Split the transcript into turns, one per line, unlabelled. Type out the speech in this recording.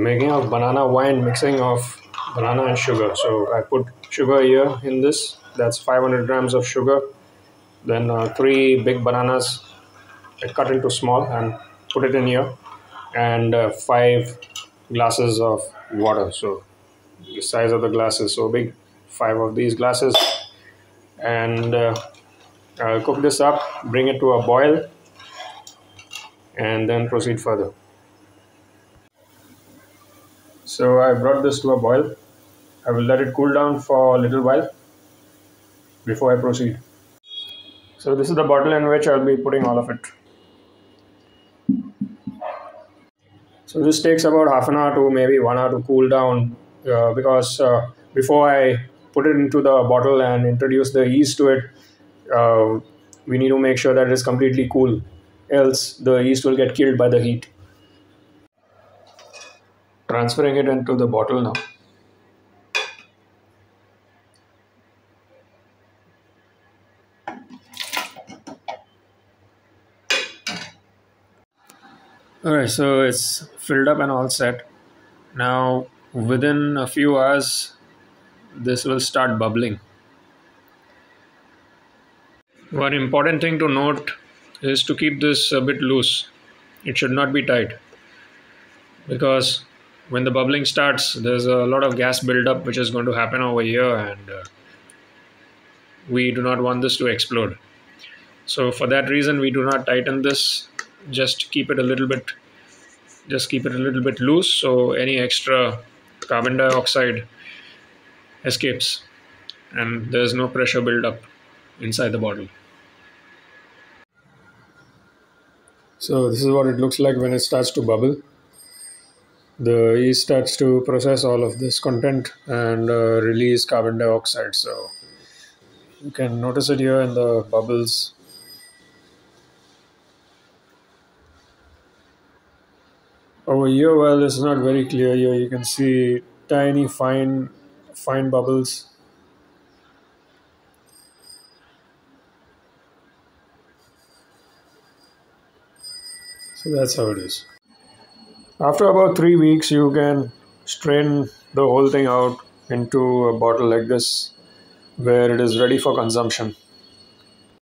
making of banana wine mixing of banana and sugar. So i put sugar here in this. That's 500 grams of sugar. Then uh, three big bananas. I cut into small and put it in here. And uh, five glasses of water. So the size of the glass is so big five of these glasses. And uh, cook this up bring it to a boil and then proceed further so I brought this to a boil. I will let it cool down for a little while before I proceed. So this is the bottle in which I'll be putting all of it. So this takes about half an hour to maybe one hour to cool down uh, because uh, before I put it into the bottle and introduce the yeast to it uh, we need to make sure that it is completely cool else the yeast will get killed by the heat transferring it into the bottle now. All right so it's filled up and all set. Now within a few hours this will start bubbling. One important thing to note is to keep this a bit loose. It should not be tight because when the bubbling starts there's a lot of gas buildup which is going to happen over here and uh, we do not want this to explode. So for that reason we do not tighten this. Just keep it a little bit just keep it a little bit loose so any extra carbon dioxide escapes and there's no pressure buildup inside the bottle. So this is what it looks like when it starts to bubble the yeast starts to process all of this content and uh, release carbon dioxide so you can notice it here in the bubbles. Over here well it's not very clear here. You can see tiny fine fine bubbles. So that's how it is after about three weeks you can strain the whole thing out into a bottle like this where it is ready for consumption